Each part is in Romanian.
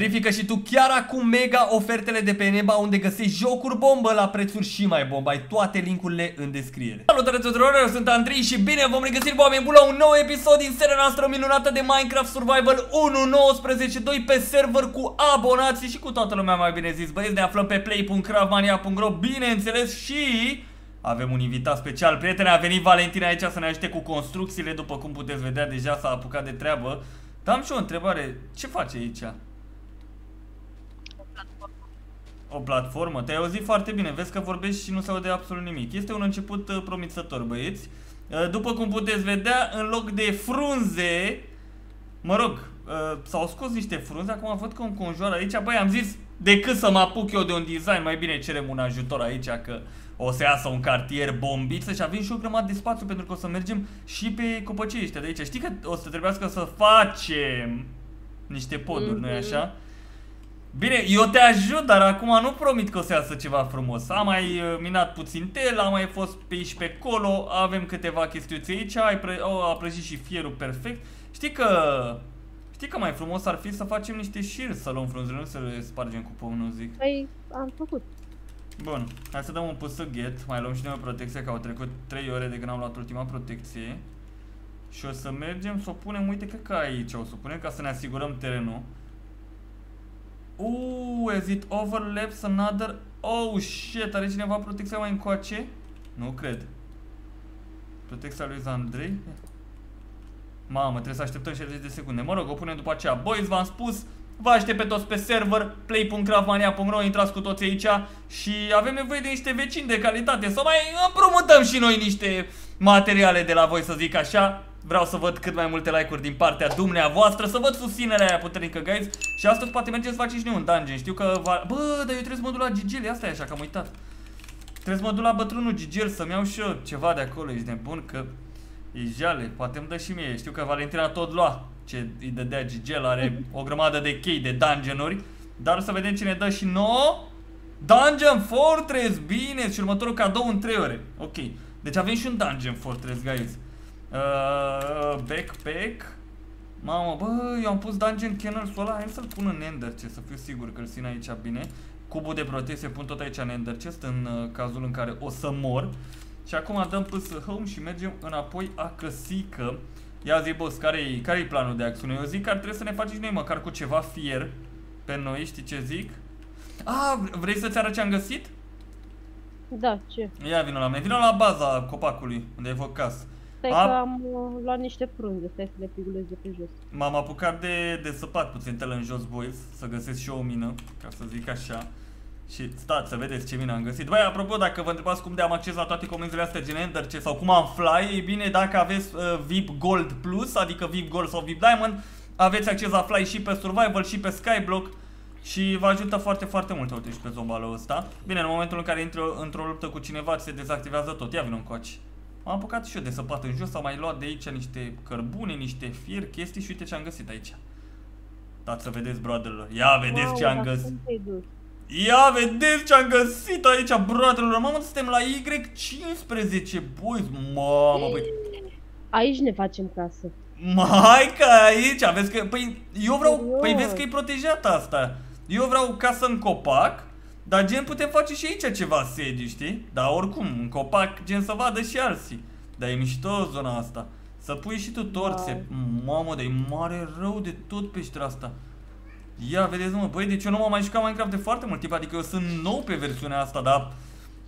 Verifică și tu chiar acum mega ofertele de pe Neba unde găsești jocuri bombă la prețuri și mai bomba. Ai toate linkurile în descriere. Salutare tuturor, eu sunt Andrei și bine vom regăsit oameni buni la un nou episod din seria noastră minunată de Minecraft Survival 1.19.2 pe server cu abonații și cu toată lumea mai bine zis. Băieți, ne aflăm pe play.craftmania.ro bineînțeles și... Avem un invitat special, prietene, a venit Valentina aici să ne ajute cu construcțiile, după cum puteți vedea, deja s-a apucat de treabă. Dar am și o întrebare, ce face aici? O platformă? Te-ai auzit foarte bine, vezi că vorbești și nu se aude absolut nimic. Este un început uh, promițător, băieți. Uh, după cum puteți vedea, în loc de frunze, mă rog, uh, s-au scos niște frunze, acum văd că un conjoară aici. Băi, am zis, decât să mă apuc eu de un design, mai bine cerem un ajutor aici, că o să iasă un cartier bombit și avem și o grămadă de spațiu pentru că o să mergem și pe copăcii ăștia de aici. Știi că o să trebuiască să facem niște poduri, mm -hmm. nu-i așa? Bine, eu te ajut, dar acum nu promit că o să iasă ceva frumos. Am mai uh, minat puțin tel, am mai fost pe aici pe acolo, avem câteva chestiuțe aici, ai pre oh, a prăjit și fierul perfect. Știi că... Știi că mai frumos ar fi să facem niște șiri să luăm frunzele, nu să le spargem cu pământul, zic. Păi, am făcut. Bun, hai să dăm un pus get, mai luăm și noi o protecție, că au trecut 3 ore de când am luat ultima protecție. Și o să mergem să o punem, uite, cred că aici o să o punem ca să ne asigurăm terenul. Uuu, as it overlaps another... Oh, shit, are cineva protecția mai încoace? Nu cred. Protecția lui Andrei? Mamă, trebuie să așteptăm 60 de secunde. Mă rog, o punem după aceea. Boys, v-am spus, vă aștept pe toți pe server, play.craftmania.ro, intrați cu toți aici și avem nevoie de niște vecini de calitate. Să mai împrumutăm și noi niște materiale de la voi, să zic așa. Vreau să văd cât mai multe like-uri din partea dumneavoastră, să văd susținerea aia puternică, guys. Și astăzi poate mergeți să faceți și noi un dungeon. Știu că va... Bă, dar eu trebuie să mă duc la Gigel, asta e așa, că am uitat. Trebuie să mă duc la bătrânul Gigel să-mi iau și eu ceva de acolo, ești nebun că e jale, poate îmi dă și mie. Știu că Valentina tot lua ce îi dădea Gigel, are o grămadă de chei de dungeonuri. Dar să vedem ce ne dă și nouă. Dungeon Fortress, bine, și următorul cadou în 3 ore. Ok, deci avem și un Dungeon Fortress, guys. Uh, backpack. Mamă, bă, eu am pus Dungeon Kennel-ul ăla, hai să-l pun în Ender chest, să fiu sigur că îl țin aici bine. Cubul de protecție pun tot aici în Ender chest, în uh, cazul în care o să mor. Și acum dăm pus home și mergem înapoi acăsică. Ia zi, boss, care-i care, planul de acțiune? Eu zic că ar trebui să ne facem noi măcar cu ceva fier pe noi, știi ce zic? Ah, vrei să-ți arăt ce am găsit? Da, ce? Ia vină la mine, vină la baza copacului, unde ai făcut casă. Stai A... că am uh, luat niște frunze, stai să le pigulez de pe jos. M-am apucat de, de săpat puțin tel în jos, boys, să găsesc și eu o mină, ca să zic așa. Și stați să vedeți ce mină am găsit. Băi, apropo, dacă vă întrebați cum de am acces la toate comenzile astea gen Ender sau cum am Fly, e bine, dacă aveți uh, VIP Gold Plus, adică VIP Gold sau VIP Diamond, aveți acces la Fly și pe Survival și pe Skyblock și vă ajută foarte, foarte mult, uite și pe zombalul ăsta. Bine, în momentul în care intră într-o luptă cu cineva, se dezactivează tot. Ia vină încoace. Am apucat și eu de săpat în jos, am mai luat de aici niște cărbune, niște fier, chestii și uite ce am găsit aici. Dați să vedeți, brother Ia vedeți wow, ce am găsit. Ia vedeți ce am găsit aici, brother Mamă, suntem la Y15, boys. Mamă, băi. Aici ne facem casă. Mai că aici, vezi că, păi, eu vreau, păi vezi că e protejată asta. Eu vreau casă în copac, dar gen putem face și aici ceva sediu, știi? Dar oricum, în copac gen să vadă și alții. Dar e mișto zona asta. Să pui și tu torțe. Wow. Mamă, dar e mare rău de tot peștera asta. Ia, vedeți mă, băi, deci eu nu m-am mai jucat Minecraft de foarte mult timp, adică eu sunt nou pe versiunea asta, dar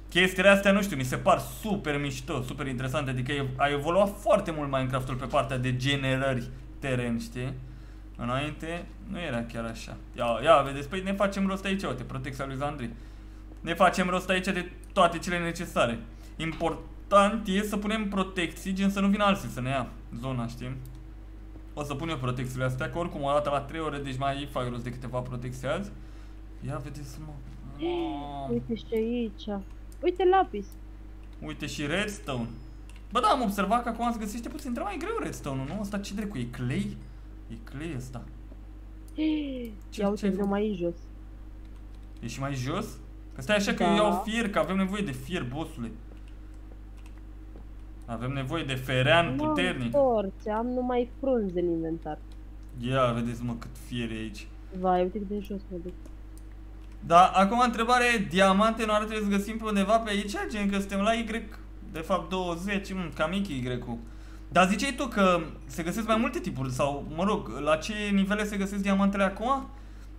chestiile astea, nu știu, mi se par super mișto, super interesante, adică a evoluat foarte mult Minecraftul pe partea de generări teren, știi? Înainte nu era chiar așa. Ia, ia, vedeți, păi ne facem rost aici, uite, protecția lui Zandri. Ne facem rost aici de toate cele necesare. Important e să punem protecții, gen să nu vină alții să ne ia zona, știi? O să pun eu protecțiile astea, că oricum o dată la 3 ore, deci mai fac rost de câteva protecții azi. Ia vedeți, mă. Oh. Uite și aici. Uite lapis. Uite și redstone. Bă, da, am observat că acum se găsește puțin mai greu redstone-ul, nu? Asta ce drecu, e clay? E clay ăsta. Ia uite, vine mai jos. E și mai jos? Că stai așa da. că eu iau fier, că avem nevoie de fier, bossule. Avem nevoie de ferean puternic. Am torțe, am numai frunze în inventar. Ia, vedeți mă cât fier e aici. Vai, uite cât de jos mă duc. Da, acum întrebarea e, diamante nu ar trebui să găsim pe undeva pe aici, gen că suntem la Y, de fapt 20, mh, cam mic Y-ul. Dar ziceai tu că se găsesc mai multe tipuri, sau, mă rog, la ce nivele se găsesc diamantele acum?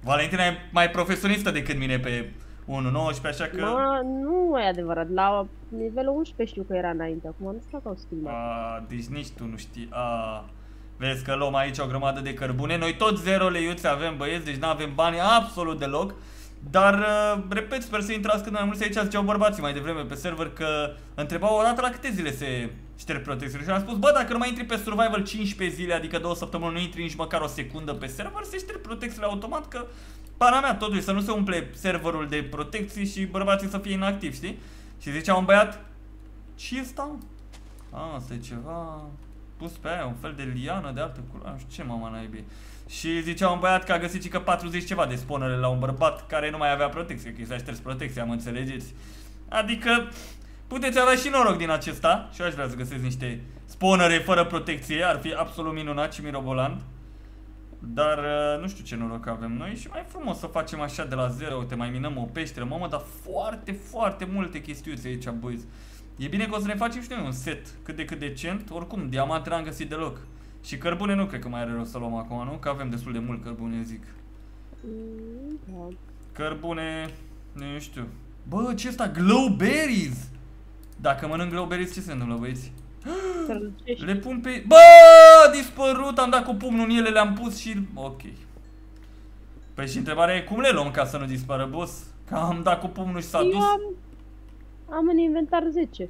Valentina e mai profesionistă decât mine pe 1.19, așa că... Ma, nu e adevărat, la nivelul 11 știu că era înainte, acum nu știu dacă au schimbat. A, deci nici tu nu știi. A, vezi că luăm aici o grămadă de cărbune. Noi tot zero leiuțe avem băieți, deci nu avem bani absolut deloc. Dar, uh, repet, sper să intrați cât mai mulți aici, ziceau bărbații mai devreme pe server că întrebau o dată la câte zile se șterg protecțiile și am spus, bă, dacă nu mai intri pe survival 15 zile, adică două săptămâni, nu intri nici măcar o secundă pe server, se șterg protecțiile automat, că pana mea, totuși, să nu se umple serverul de protecții și bărbații să fie inactivi, știi? Și zicea un băiat, ce e asta? A, asta e ceva pus pe aia, un fel de liană de altă culoare, nu știu ce mama naibii. Și zicea un băiat că a găsit și că 40 ceva de sponere la un bărbat care nu mai avea protecție, că i s-a șters protecția, mă înțelegeți? Adică puteți avea și noroc din acesta și eu aș vrea să găsesc niște sponere fără protecție, ar fi absolut minunat și mirobolant. Dar uh, nu știu ce noroc avem noi și mai frumos să facem așa de la zero, uite, mai minăm o peșteră, mamă, dar foarte, foarte multe chestiuțe aici, băieți. E bine că o să ne facem și noi un set cât de cât decent, oricum, diamante n-am găsit deloc. Și cărbune nu cred că mai are rost să luăm acum, nu? Că avem destul de mult cărbune, zic. Mm, da. Cărbune, nu știu. Bă, ce asta? Glowberries! Dacă mănânc glowberries, ce se întâmplă, băieți? Strălucești. Le pun pe... Bă, a dispărut, am dat cu pumnul în ele, le-am pus și... Ok. Păi și întrebarea e cum le luăm ca să nu dispară, boss? Că am dat cu pumnul și s-a Eu dus. am, am în inventar 10.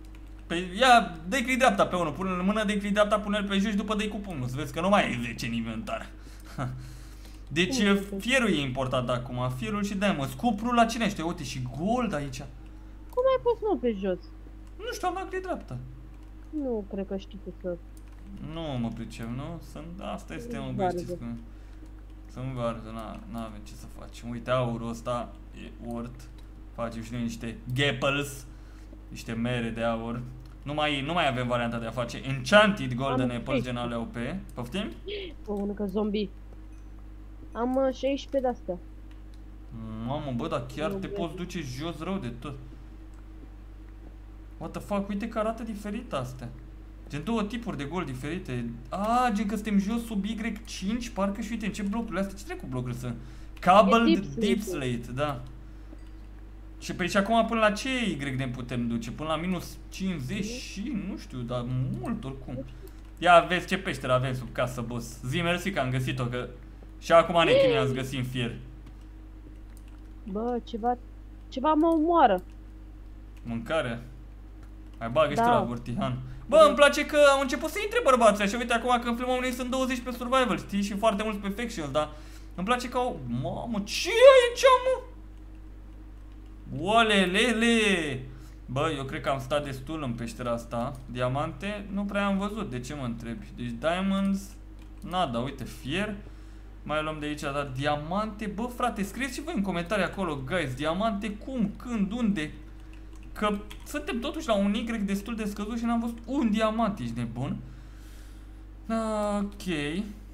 Păi ia, dă click dreapta pe unul, pune-l în mână, dă click dreapta, pune-l pe jos și după dă cu pumnul, să vezi că nu mai e 10 în inventar. Deci Cum este? fierul e important acum, fierul și diamond. Cuprul la cine știe? Uite și gold aici. Cum ai pus mă pe jos? Nu știu, am dat click dreapta. Nu cred că știi tu să... Nu mă pricep, nu? Sunt, asta este, mă, băi, Varză. știți cum e. Sunt varză, na, n-avem ce să facem. Uite, aurul ăsta e worth. Facem și noi niște gapples, niște mere de aur. Nu mai, nu mai avem varianta de a face Enchanted Golden Am Apples 16. gen alea OP. Poftim? O mănâncă zombie. Am uh, 16 de-astea. Mamă, bă, dar chiar Nu te cred. poți duce jos rău de tot. What the fuck, uite că arată diferit astea. Gen două tipuri de gol diferite. A, gen că suntem jos sub Y5, parcă și uite în ce blocurile astea, ce trecu blocurile sunt? Cobbled deep Deep slate. Slate, da. Și pe și acum până la ce Y ne putem duce? Până la minus 50 și nu știu, dar mult oricum. Ia vezi ce peșteră avem sub casă, boss. Zi mersi că am găsit-o, că și acum ne chinuiam să găsim fier. Bă, ceva... Ceva mă omoară. Mâncare? Mai bagă și Da. tu la Vortihan. Bă, îmi place că au început să intre bărbații așa, uite acum când filmăm noi sunt 20 pe survival, știi, și foarte mulți pe factions, dar îmi place că au... Mamă, ce e aici, mă? Olelele! Bă, eu cred că am stat destul în peștera asta. Diamante nu prea am văzut, de ce mă întrebi? Deci diamonds, nada, uite, fier. Mai luăm de aici, dar diamante, bă frate, scrieți și voi în comentarii acolo, guys, diamante cum, când, unde, Că suntem totuși la un Y destul de scăzut și n-am văzut un diamant, ești nebun? Ok.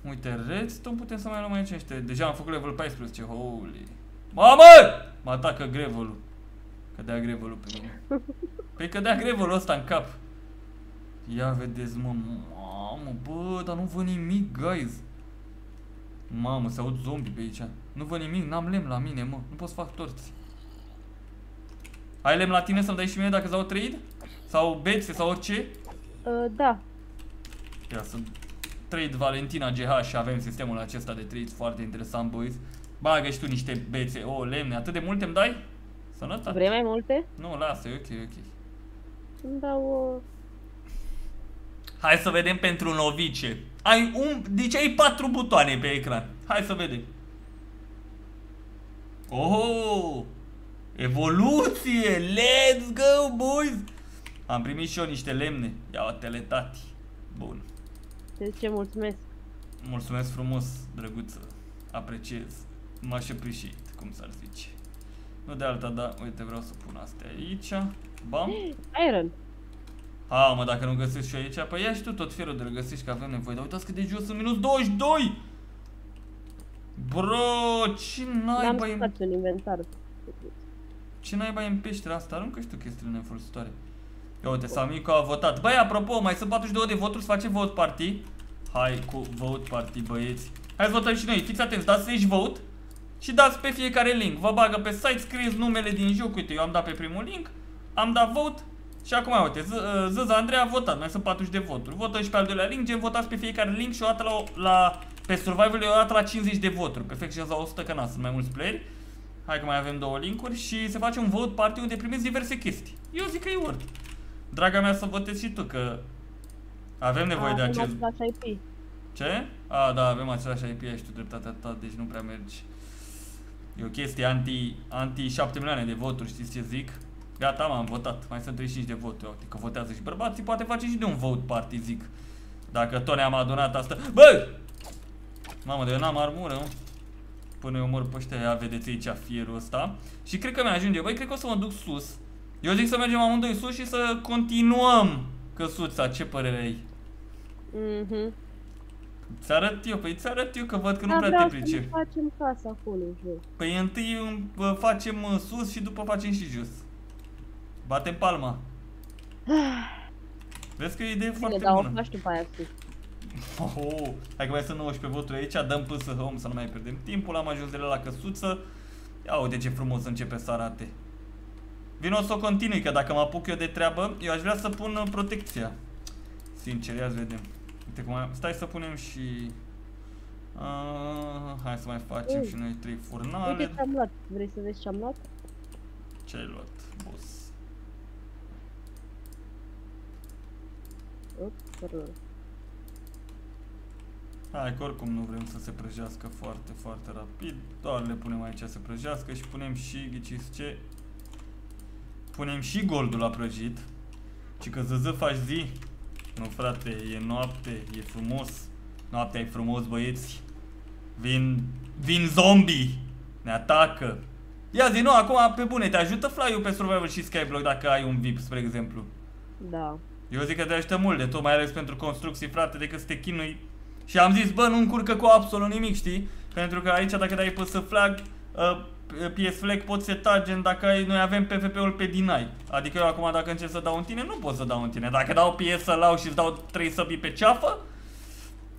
Uite, redstone putem să mai luăm aici niște... Deja am făcut level 14, holy... Mamă! Mă atacă grevelul. Cădea grevelul pe mine. Păi cădea grevelul ăsta în cap. Ia vedeți, mă, mamă, bă, dar nu văd nimic, guys. Mamă, se aud zombie pe aici. Nu văd nimic, n-am lemn la mine, mă. Nu pot să fac torți. Ai lemn la tine să-mi dai și mie dacă îți dau trade? Sau bețe sau orice? Uh, da. Ia să trade Valentina GH și avem sistemul acesta de trade foarte interesant, boys. Bagă și tu niște bețe, o, lemne, atât de multe îmi dai? Sănătate. Vrei mai multe? Nu, lasă, e ok, e ok. Îmi dau... Uh... Hai să vedem pentru novice. Ai un, deci ai patru butoane pe ecran. Hai să vedem. Oh! Evoluție! Let's go, boys! Am primit și eu niște lemne. Ia o teletati. Bun. Te zice mulțumesc. Mulțumesc frumos, drăguță. Apreciez. M-aș appreciate, cum s-ar zice. Nu de alta, da, uite, vreau să pun astea aici. Bam. Iron. Ha, mă, dacă nu găsesc și eu aici, păi ia și tu tot felul de găsești că avem nevoie. Dar uitați cât de jos sunt minus 22! Bro, ce N-am naiba să e... faci un inventar. Ce naiba e în peștera asta? Aruncă și tu chestiile nefolositoare. Ia uite, Samico a votat. Băi, apropo, mai sunt 42 de voturi, să facem vote party. Hai cu vote party, băieți. Hai să votăm și noi. Fiți atenți, dați slash vote și dați pe fiecare link. Vă bagă pe site, scrieți numele din joc. Uite, eu am dat pe primul link, am dat vote și acum, uite, Zăza Andrei a votat. Mai sunt 40 de voturi. Votăm și pe al doilea link, gen votați pe fiecare link și o dată la, la pe survival o dată la 50 de voturi. Perfect și la 100 că na, sunt mai mulți playeri. Hai că mai avem două linkuri și se face un vote party unde primiți diverse chestii. Eu zic că e worth. Draga mea să votezi și tu că avem nevoie A, de avem acest... același IP. Ce? A, da, avem același IP, ai și tu dreptatea ta, deci nu prea mergi. E o chestie anti, anti 7 milioane de voturi, știți ce zic? Gata, am votat. Mai sunt 35 de voturi. Uite că votează și bărbații, poate face și de un vote party, zic. Dacă tot ne-am adunat asta. Bă! Mamă, de eu n-am armură, mă. Până eu mor pe ăștia, ia vedeți aici fierul ăsta. Și cred că mi-ajunge. Băi, cred că o să mă duc sus. Eu zic să mergem amândoi sus și să continuăm căsuța. Ce părere ai? Mhm. Ți arăt eu, păi ți arăt eu că văd că nu Da, prea vreau te să pricep. ne facem casa acolo, jos. Păi întâi uh, facem uh, sus și după facem și jos. Batem palma. Vezi că e o idee Bine, foarte dar o bună. faci după aia sus. Oh, hai că mai sunt 19 voturi aici, dăm până să home să nu mai pierdem timpul, am ajuns de la la căsuță. Ia uite ce frumos începe să arate. Vino să o continui, că dacă mă apuc eu de treabă, eu aș vrea să pun uh, protecția. Sincer, ia să vedem. Uite cum am... Stai să punem și... Uh, hai să mai facem Ui. și noi trei Uite furnale. ce am luat. Vrei să vezi ce am luat? Ce ai luat, boss? Ups, rău. Hai că oricum nu vrem să se prăjească foarte, foarte rapid. Doar le punem aici să prăjească și punem și, ghiciți ce? Punem și goldul la prăjit. Și că zăză faci zi. Nu frate, e noapte, e frumos. Noaptea e frumos băieți. Vin, vin zombie. Ne atacă. Ia zi, nu, acum pe bune, te ajută fly pe Survivor și Skyblock dacă ai un VIP, spre exemplu. Da. Eu zic că te ajută mult de tot, mai ales pentru construcții, frate, decât să te chinui. Și am zis, bă, nu încurcă cu absolut nimic, știi? Pentru că aici, dacă dai pe să flag, uh, PS Flag poți seta, gen, dacă ai, noi avem PvP-ul pe deny. Adică eu acum, dacă încerc să dau în tine, nu pot să dau în tine. Dacă dau PS să lau și îți dau 3 săbii pe ceafă,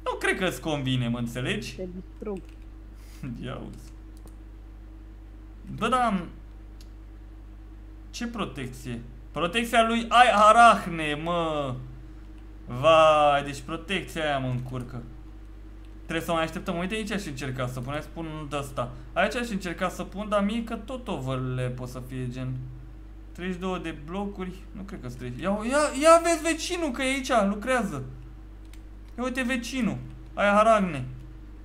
nu cred că îți convine, mă înțelegi? Te distrug. Ia uzi. Bă, dar... Ce protecție? Protecția lui ai arahne, mă! Vai, deci protecția aia mă încurcă. Trebuie să mai așteptăm. Uite aici aș încerca să pun, hai să pun de asta. Aici aș încerca să pun, dar mie că tot overle pot să fie gen 32 de blocuri, nu cred că sunt 30. Ia, ia, ia vezi vecinul că e aici, lucrează. Ia uite vecinul, aia haragne.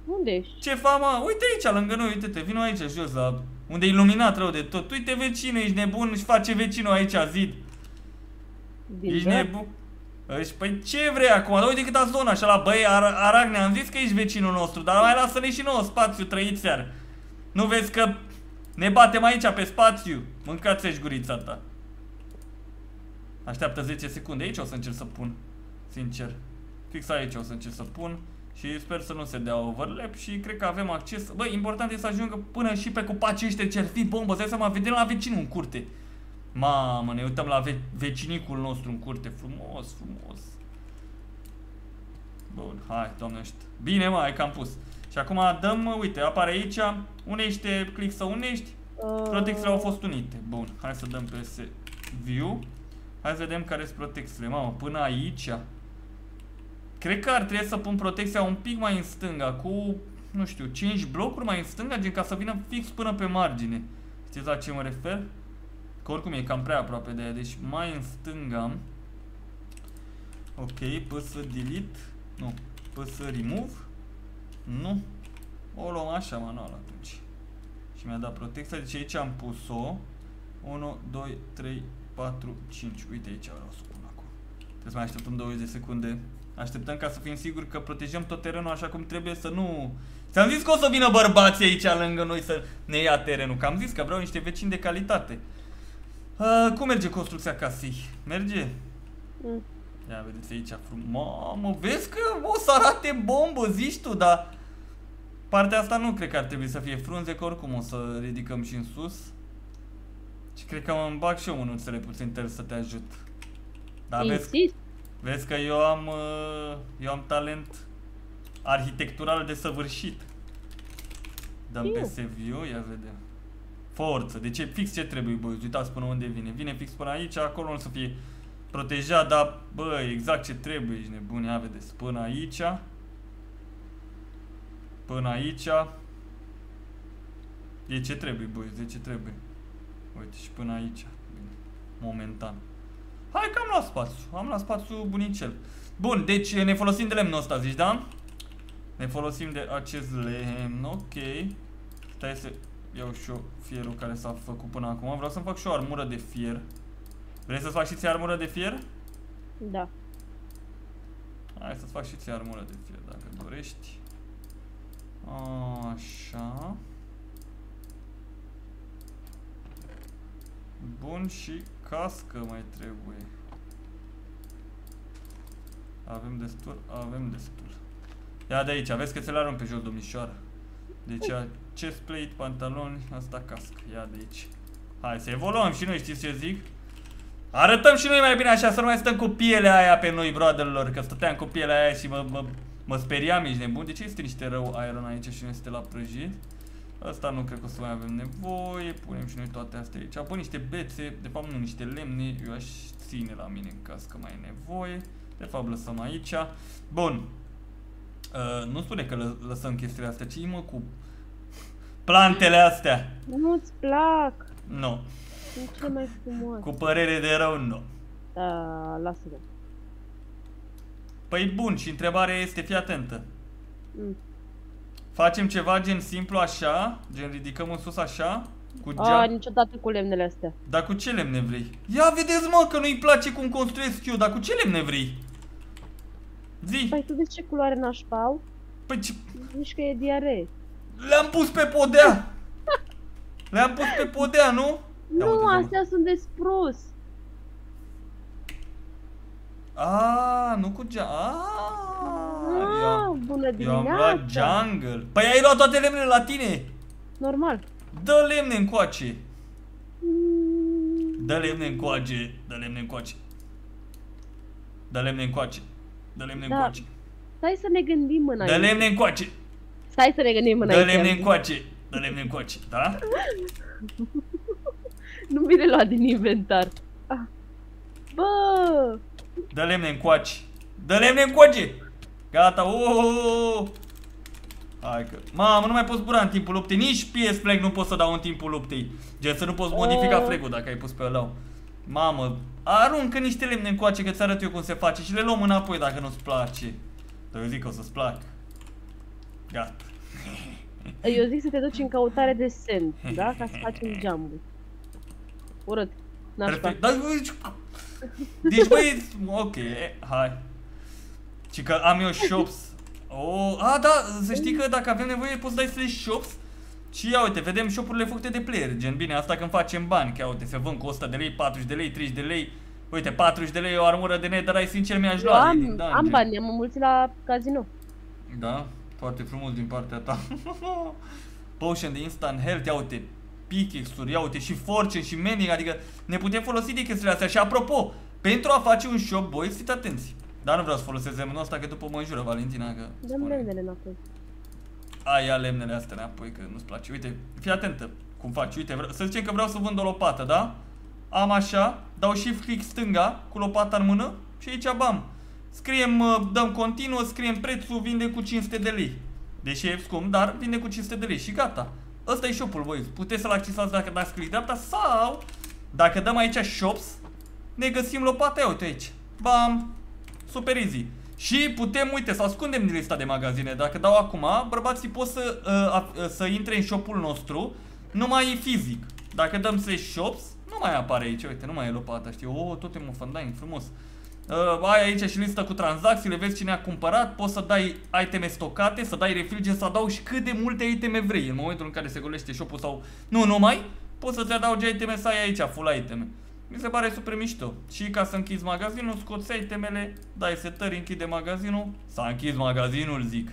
Unde ești? Ce fa, mă? Uite aici, lângă noi, uite-te, vino aici, jos, la... Unde e iluminat rău de tot. Uite vecinul, ești nebun, își face vecinul aici, zid. Din Ești Bern? nebun? Ești, păi ce vrei acum? Dar uite câta zonă așa la băi, Ar Aragne, am zis că ești vecinul nostru, dar mai lasă-ne și nouă spațiu, trăiți seară. Nu vezi că ne batem aici pe spațiu? Mâncați-și gurița ta. Așteaptă 10 secunde, aici o să încerc să pun, sincer. Fix aici o să încerc să pun și sper să nu se dea overlap și cred că avem acces. Băi, important e să ajungă până și pe cupacii ăștia ce ar fi bombă, îți dai seama, vedem la vecinul în curte. Mamă, ne uităm la ve vecinicul nostru în curte, frumos, frumos. Bun, hai, domnește. Bine, mă, ai cam pus. Și acum dăm, mă, uite, apare aici, unește, click să unești, Uh, protecțiile au fost unite. Bun, hai să dăm pe se view. Hai să vedem care sunt protecțiile. Mamă, până aici. Cred că ar trebui să pun protecția un pic mai în stânga, cu, nu știu, 5 blocuri mai în stânga, gen ca să vină fix până pe margine. Știți la ce mă refer? Că oricum e cam prea aproape de aia, deci mai în stânga. Ok, păs să delete. Nu, păs să remove. Nu. O luăm așa manual atunci. Și mi-a dat protecția, deci aici am pus-o. 1, 2, 3, 4, 5. Uite aici vreau să pun acum. Trebuie să mai așteptăm 20 de secunde. Așteptăm ca să fim siguri că protejăm tot terenul așa cum trebuie să nu... Ți-am zis că o să vină bărbații aici lângă noi să ne ia terenul. Că am zis că vreau niște vecini de calitate. Uh, cum merge construcția casei? Merge? Mm. Ia vedeți aici frumos. Mamă, vezi că o să arate bombă, zici tu, dar... Partea asta nu cred că ar trebui să fie frunze, că oricum o să ridicăm și în sus. Și cred că mă îmi bag și eu mânuțele puțin tel să te ajut. Dar vezi, Insist. vezi că eu am, uh, eu am talent arhitectural desăvârșit. Dăm pe Eu. save ia vedem. Forță, deci e fix ce trebuie, băi, uitați până unde vine. Vine fix până aici, acolo nu să fie protejat, dar, bă, exact ce trebuie, ești nebun, ia vedeți, până aici. Până aici. E ce trebuie, băi, de ce trebuie. Uite, și până aici. Bine, momentan. Hai că am luat spațiu, am luat spațiu bunicel. Bun, deci ne folosim de lemnul ăsta, zici, da? Ne folosim de acest lemn, ok. Stai să iau și eu fierul care s-a făcut până acum. Vreau să-mi fac și o armură de fier. Vrei să-ți fac și ție armură de fier? Da. Hai să-ți fac și ție armură de fier, dacă dorești. Așa. Bun, și cască mai trebuie. Avem destul? Avem destul. Ia de aici, vezi că ți le arunc pe jos, domnișoară. Deci chest plate, pantaloni, asta cască. Ia de aici. Hai să evoluăm și noi, știți ce zic? Arătăm și noi mai bine așa, să nu mai stăm cu pielea aia pe noi, brotherlor, că stăteam cu pielea aia și mă, mă, mă speriam, ești nebun. De ce este niște rău iron aici și nu este la prăjit? Asta nu cred că o să mai avem nevoie, punem și noi toate astea aici. Apoi niște bețe, de fapt nu niște lemne, eu aș ține la mine în caz că mai e nevoie. De fapt lăsăm aici. Bun. Uh, nu spune că lă, lăsăm chestiile astea, ci mă cu plantele astea. Nu-ți plac. Nu. Sunt cele mai frumoase. Cu părere de rău, nu. Da, lasă-le. Păi bun, și întrebarea este, fii atentă. Mm. Facem ceva gen simplu așa, gen ridicăm în sus așa, cu A, geam. niciodată cu lemnele astea. Dar cu ce lemne vrei? Ia vedeți mă că nu-i place cum construiesc eu, dar cu ce lemne vrei? Zi! Păi tu de ce culoare nașpa au? Păi ce... Zici că e diaree. Le-am pus pe podea! Le-am pus pe podea, nu? Ia Nu, uite, domnule. astea sunt de sprus. A, nu cu geam. Eu, Ah, am- bună eu am luat dimineața. jungle. Păi ai luat toate lemnele la tine. Normal. Dă lemne încoace. Mm, Dă lemne încoace. Dă lemne încoace. Dă lemne încoace. Dă lemne Da. încoace. Stai să ne gândim Dă înainte. lemne încoace. Stai să ne gândim Dă înainte. lemne încoace. Dă lemne încoace. Da? Nu bine luat din inventar. Ah. Bă! Dă lemne încoace. Dă lemne încoace. Gata. Oh. Hai că... Mamă, nu mai poți zbura în timpul luptei. Nici PS flag nu poți să dau în timpul luptei. Gen să nu poți modifica Oh. flag-ul dacă ai pus pe ăla. Mamă, aruncă niște lemne încoace că ți arăt eu cum se face și le luăm înapoi dacă nu-ți place. Dar eu zic că o să-ți placă. Gata. Eu zic să te duci în căutare de sand, da? Ca să facem geamuri. Urât. Nașpa. Perfect. Dar, deci, deci băi, ok, e, hai. Și că am eu shops. Oh, a, da, să știi că dacă avem nevoie poți dai slash shops și ia uite, vedem shopurile făcute de player, gen bine, asta când facem bani, că ia uite, se vând cu 100 de lei, 40 de lei, 30 de lei, uite, 40 de lei o armură de nether, ai sincer mi-aș Eu lua am, din dungeon. am bani, am înmulțit la casino. Da, foarte frumos din partea ta. Potion de instant health, ia uite, pickaxe-uri, ia uite, și fortune și mending, adică ne putem folosi de chestiile astea. Și apropo, pentru a face un shop, boys, fiți atenți. Dar nu vreau să folosesc lemnul ăsta, că după mă înjură Valentina, că... Dăm spune. lemnele înapoi. A, ia lemnele astea înapoi, că nu-ți place. Uite, fii atentă cum faci. Uite, vreau, să zicem că vreau să vând o lopată, da? Am așa, dau shift click stânga cu lopata în mână și aici bam. Scriem, uh, dăm continuu, scriem prețul, vinde cu 500 de lei. Deși e scump, dar vinde cu 500 de lei și gata. Ăsta e shop-ul, voi. Puteți să-l accesați dacă dați click dreapta sau dacă dăm aici shops, ne găsim lopata, ia uite aici. Bam! Super easy. Și putem, uite, să ascundem din lista de magazine. Dacă dau acum, bărbații pot să, uh, a- să intre în shopul nostru numai fizic. Dacă dăm slash shops, nu mai apare aici, uite, nu mai e lopata, știi? Oh, tot e mufandai, frumos. Uh, ai aici și listă cu tranzacțiile, vezi cine a cumpărat, poți să dai iteme stocate, să dai refill, să adaugi cât de multe iteme vrei în momentul în care se golește shopul sau nu numai, poți să-ți adaugi iteme să ai aici, full iteme. Mi se pare super mișto. Și ca să închizi magazinul, scoți itemele, dai setări, închide magazinul, s-a închis magazinul, zic.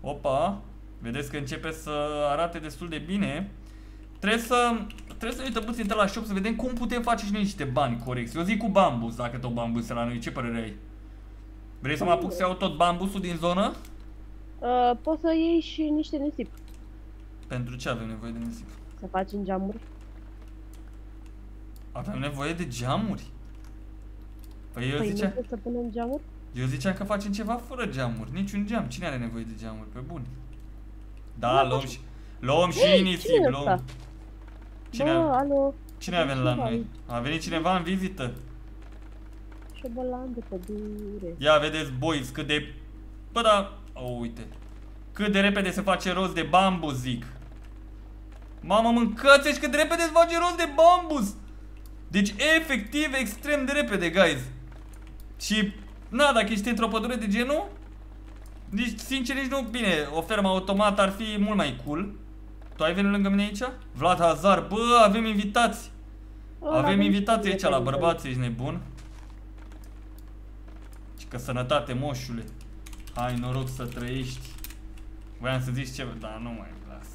Opa, Vedeți că începe să arate destul de bine. Trebuie să, trebuie să ne uităm puțin la shop să vedem cum putem face și noi niște bani corecți. Eu zic cu bambus, dacă tot bambus e la noi. Ce părere ai? Vrei să mă apuc să iau tot bambusul din zonă? Uh, poți să iei și niște nisip. Pentru ce avem nevoie de nisip? Să faci în geamuri. Avem nevoie de geamuri? Păi eu Păi ziceam, nu poți să punem geamuri? eu ziceam că facem ceva fără geamuri. Niciun geam. Cine are nevoie de geamuri? Pe bun. Da, Da, luăm faci- și, luăm și Ei, nisip, cine e luăm. ăsta? Cine, Bă, a- alo, cine avem avem la și noi? bani. A venit cineva în vizită. șobolan de pădure. Ia vedeți, boys, cât de... Bă, da... Oh, uite. Cât de repede se face rost de bambus, zic. Mamă, mâncați cât de repede se face rost de bambus! Deci, efectiv, extrem de repede, guys. Și, na, dacă ești într-o pădure de genul, nici, sincer, nici nu, bine, o fermă automată ar fi mult mai cool. Tu ai venit lângă mine aici? Vlad Hazar, bă, avem invitați. Ăla Avem și invitații aici la prieteni, bărbați, ești nebun? Și că sănătate, moșule. Hai noroc să trăiești. Voiam să zici ceva, dar nu mai las.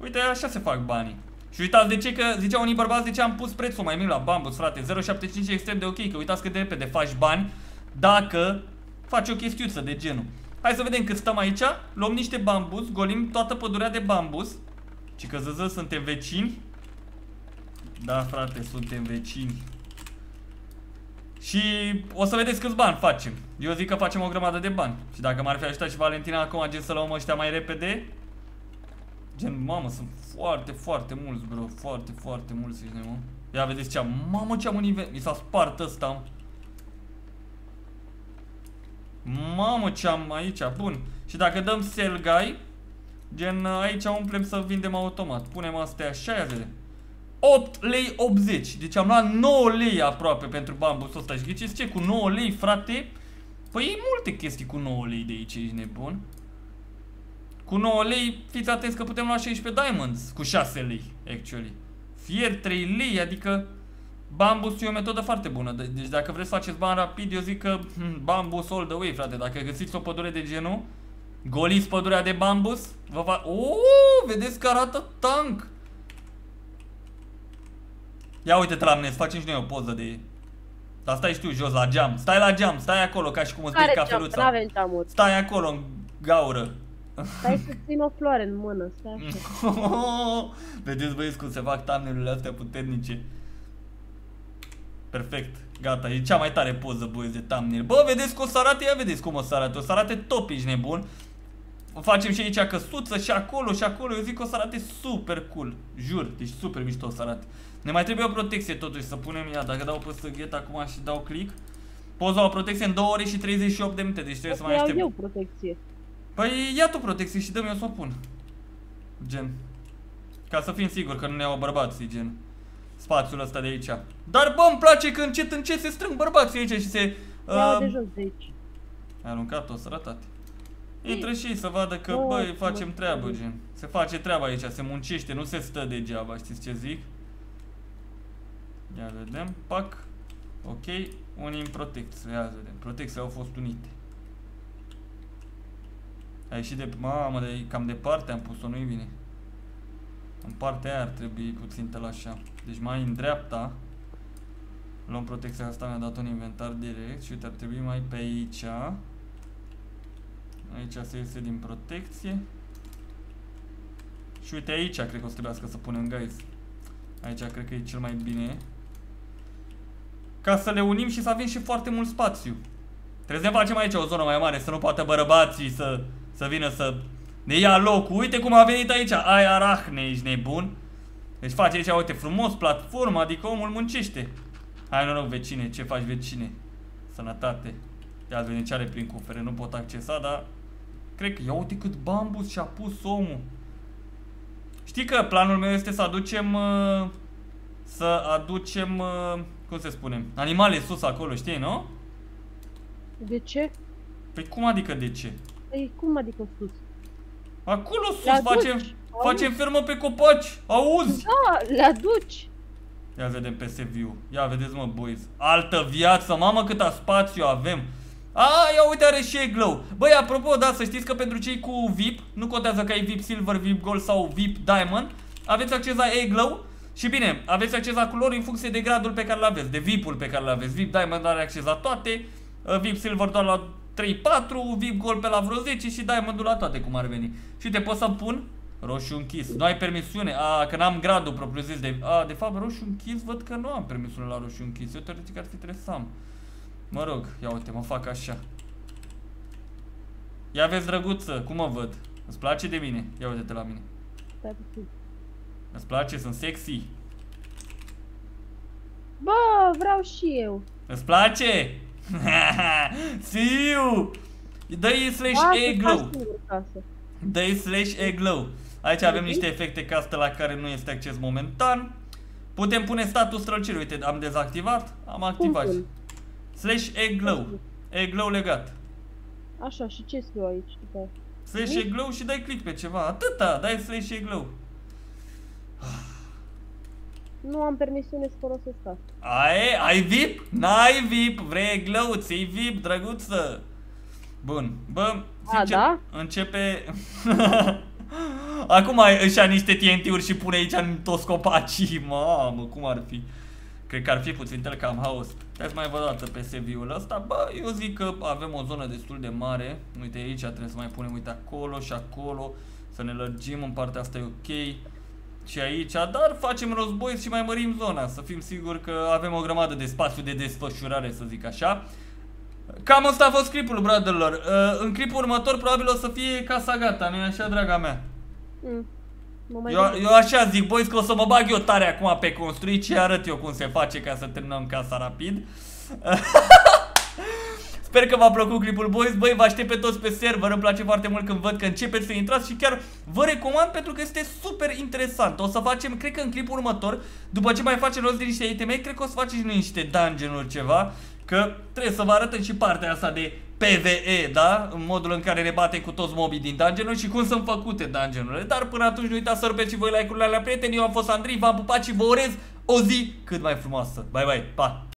Uite, așa se fac banii. Și uitați de ce că ziceau unii bărbați de ce am pus prețul mai mic la bambus, frate. 0,75 e extrem de ok, că uitați cât de repede faci bani dacă faci o chestiuță de genul. Hai să vedem cât stăm aici. Luăm niște bambus, golim toată pădurea de bambus. Și că zăză suntem vecini. Da, frate, suntem vecini. Și o să vedeți câți bani facem. Eu zic că facem o grămadă de bani. Și dacă m-ar fi ajutat și Valentina acum gen să luăm ăștia mai repede, gen, mamă, sunt foarte, foarte mulți, bro. Foarte, foarte mulți, ești nebun. Ia vedeți ce am. Mamă, ce am un nivel. Mi s-a spart ăsta. Mamă, ce am aici. Bun. Și dacă dăm sell guy, gen aici umplem să vindem automat. Punem astea așa, ia vedem. 8 lei 80. Deci am luat 9 lei aproape pentru bambusul ăsta. Și ghiciți ce? Cu 9 lei, frate? Păi e multe chestii cu 9 lei de aici, ești nebun. Cu 9 lei, fiți atenți că putem lua 16 diamonds. Cu 6 lei, actually. Fier 3 lei, adică Bambus e o metodă foarte bună. De- Deci dacă vreți să faceți bani rapid, eu zic că hm, bambus all the way, frate. Dacă găsiți o pădure de genul, goliți pădurea de bambus, vă va... Oh, vedeți că arată tank. Ia uite-te la mine, să facem și noi o poză de... Dar stai și tu jos la geam. Stai la geam, stai acolo ca și cum îți bei Care geam? cafeluța. N-avem geamuri. Stai acolo în gaură. Stai să țin o floare în mână, stai așa. Vedeți băieți cum se fac thumbnail-urile astea puternice. Perfect. Gata, e cea mai tare poză, băieți, de thumbnail. Bă, vedeți cum o să arate? Ia vedeți cum o să arate. O să arate top, ești nebun. O facem și aici căsuță și acolo și acolo. Eu zic că o să arate super cool. Jur, deci super mișto o să arate. Ne mai trebuie o protecție totuși să punem ea. Dacă dau pe săghet acum și dau click. Poți lua o protecție în 2 ore și 38 de minute, deci trebuie să O mai iau aștept. eu protecție. Păi ia tu protecție și dă-mi eu să o pun. Gen. Ca să fim siguri că nu ne iau bărbații, gen. Spațiul ăsta de aici. Dar bă, îmi place că încet încet se strâng bărbații aici și se... Iau Uh, de jos de aici. ai aruncat-o, sărătate. Intră și ei să vadă că, Oh, băi, facem mă, treabă, mă. gen. Se face treaba aici, se muncește, nu se stă degeaba, știți ce zic? Ia vedem, pac. Ok, unii în protecție, ia vedem. Protecțiile au fost unite. A ieșit de... Mamă, de, cam departe am pus-o, nu-i bine. În partea aia ar trebui puțin la așa. Deci mai în dreapta. Luăm protecția asta, mi-a dat un inventar direct și uite, ar trebui mai pe aici. Aici se iese din protecție. Și uite aici cred că o să trebuiască să punem guys. Aici cred că e cel mai bine. Ca să le unim și să avem și foarte mult spațiu. Trebuie să ne facem aici o zonă mai mare, să nu poată bărbații să, să vină să ne ia locul. Uite cum a venit aici, ai arahne, ești nebun. Deci face aici, uite, frumos, platformă, adică omul muncește. Hai noroc, vecine, ce faci, vecine? Sănătate. Ia venit ce are prin cufere, nu pot accesa, dar... Cred că, ia uite cât bambus și-a pus omul. Știi că planul meu este să aducem... Uh, să aducem... Uh, cum se spune? Animale sus acolo, știi, nu? De ce? Păi cum adică de ce? Păi cum adică sus? Acolo sus Le aduci. facem, facem fermă pe copaci, auzi? Da, le aduci. Ia vedem pe view. Ia vedeți mă boys. Altă viață, mamă câta spațiu avem. A, ia uite, are și e glow. Băi, apropo, da, să știți că pentru cei cu VIP, nu contează că ai VIP Silver, VIP Gold sau VIP Diamond, aveți acces la e glow și bine, aveți acces la culori în funcție de gradul pe care l aveți, de VIP-ul pe care l aveți. VIP Diamond are acces la toate, uh, VIP Silver doar la 3-4, VIP Gold pe la vreo 10 și Diamondul la toate, cum ar veni. Și te pot să pun roșu închis. Nu ai permisiune. A, că n-am gradul propriu zis de... A, de fapt, roșu închis, văd că nu am permisiune la roșu închis. Eu teoretic ar fi trebuit să am. Mă rog, ia uite, mă fac așa. Ia vezi, drăguță, cum mă văd? Îți place de mine? Ia uite-te la mine. Stai puțin. Îți place? Sunt sexy. Bă, vreau și eu. Îți place? Siu! Dă-i slash Lasă, e faci glow. singur casă. Dă-i slash e glow. Aici avem niște efecte castă la care nu este acces momentan. Putem pune status strălucire. Uite, am dezactivat, am activat. pun? Slash e glow. E glow legat. Așa, și ce scriu aici? după aia? Slash e glow și dai click pe ceva. Atâta, dai slash e glow. Nu am permisiune să folosesc asta. Ai, ai VIP? N-ai VIP, vrei glow, ți VIP, drăguță. Bun, bă, A, sincer, da? începe... Acum își ia niște TNT-uri și pune aici în toți copacii, mamă, cum ar fi? Cred că ar fi puțin tel cam haos. Hai să mai văd o dată pe CV-ul ăsta. Bă, eu zic că avem o zonă destul de mare. Uite aici, trebuie să mai punem, uite acolo și acolo. Să ne lărgim, în partea asta e ok. Și aici, dar facem rozboi și mai mărim zona. Să fim siguri că avem o grămadă de spațiu de desfășurare, să zic așa. Cam asta a fost clipul, brotherlor. Uh, în clipul următor probabil o să fie casa gata, nu-i așa, draga mea? Mm. Mă mai Eu, gândesc. eu așa zic, boys, că o să mă bag eu tare acum pe construit și arăt eu cum se face ca să terminăm casa rapid. Sper că v-a plăcut clipul, boys. Băi, vă aștept pe toți pe server. Îmi place foarte mult când văd că începeți să intrați și chiar vă recomand pentru că este super interesant. O să facem, cred că în clipul următor, după ce mai facem rost de niște iteme, cred că o să facem și noi niște dungeon-uri ceva. Că trebuie să vă arătăm și partea asta de PvE, da? În modul în care ne batem cu toți mobii din dungeon și cum sunt făcute dungeon-urile. Dar până atunci nu uitați să rupeți și voi like-urile alea prieteni. Eu am fost Andrei, v-am pupat și vă urez o zi cât mai frumoasă. Bye bye, pa!